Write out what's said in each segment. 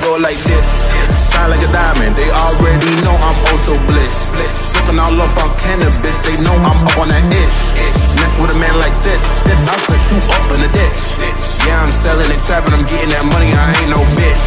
go like this. Shine like a diamond, they already know I'm oh also bliss. Looking all up on cannabis, they know I'm up on that ish. Mess with a man like this, this I'll put you up in the ditch. Yeah, I'm selling and trapping, I'm getting that money, I ain't no bitch.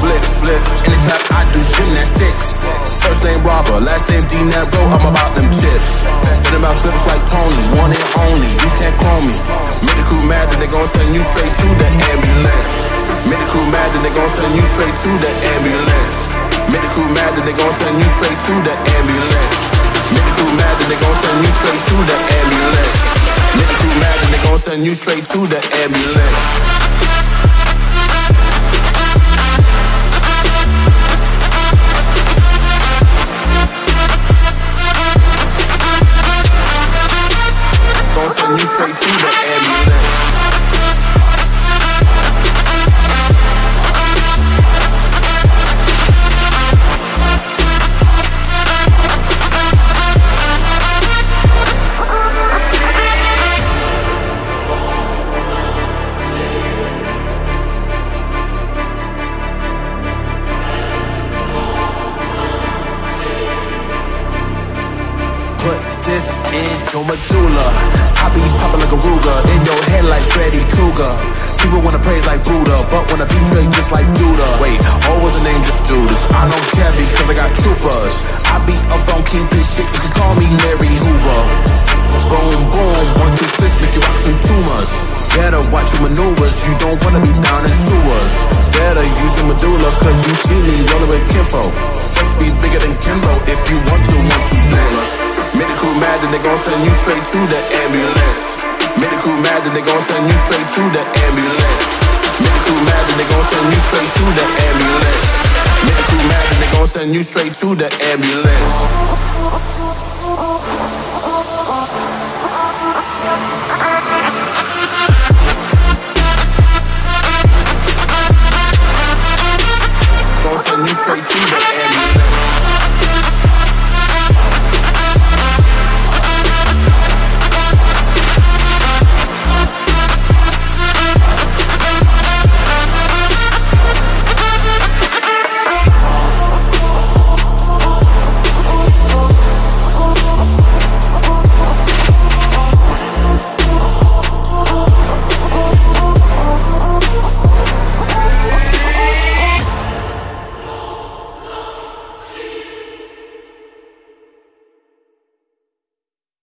Flip, flip, in the trap, I do gymnastics. First name Robert, last name Dinero, I'm about them chips. Been about flips like Tony, one and only, you can't clone me. Make the crew mad, then they gon' send you straight to the ambulance. Make the crew mad, then they gon' send you straight to the ambulance. Make the crew mad, then they gon' send you straight to the ambulance. Make the crew mad, then they gon' send you straight to the ambulance. Make the crew mad, then they gon' send you straight to the ambulance. Gon' send you straight to the ambulance. This in your medulla. Be popping like a Ruger in your head like Freddy Krueger. People wanna praise like Buddha, but wanna be straight just like Judah. Wait, was the name just Judas? I don't care because I got troopers. I be up on Kingpin shit, you can call me Larry Hoover. Boom, boom, one, two fist, make you rock some tumors. Better watch your maneuvers, you don't wanna be down in sewers. Better use your medulla, cause you see me rolling with Kimbo. Flex be bigger than Kimbo if you want to, want to mad, and they gon' send you straight to the ambulance. Made the crew mad, and they gon' send you straight to the ambulance. Made the crew mad, and they gon' send you straight to the ambulance. Made the crew mad, and they gon' send you straight to the ambulance. Gonna send you straight to the